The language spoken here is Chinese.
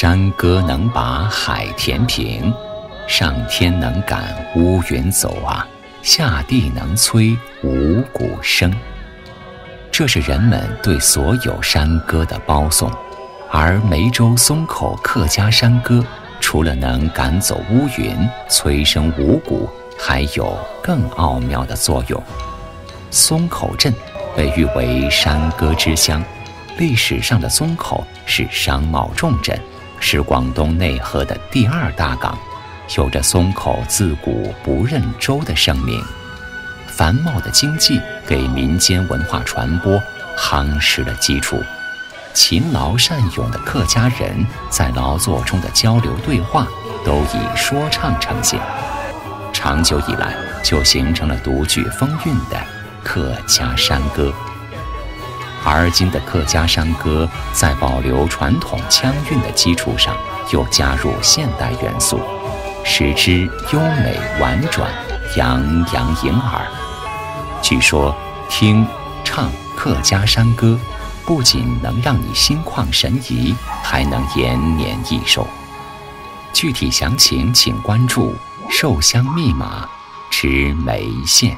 山歌能把海填平，上天能赶乌云走啊，下地能催五谷生。这是人们对所有山歌的褒颂，而梅州松口客家山歌，除了能赶走乌云、催生五谷，还有更奥妙的作用。松口镇被誉为山歌之乡，历史上的松口是商贸重镇，是广东内河的第二大港，有着松口自古不认州的盛名。繁茂的经济给民间文化传播夯实了基础，勤劳善勇的客家人在劳作中的交流对话都以说唱呈现，长久以来就形成了独具风韵的客家山歌。而今的客家山歌在保留传统腔韵的基础上，又加入现代元素，使之优美婉转、洋洋盈耳。据说，听唱客家山歌，不仅能让你心旷神怡，还能延年益寿。具体详情请关注《寿香密码》之梅县。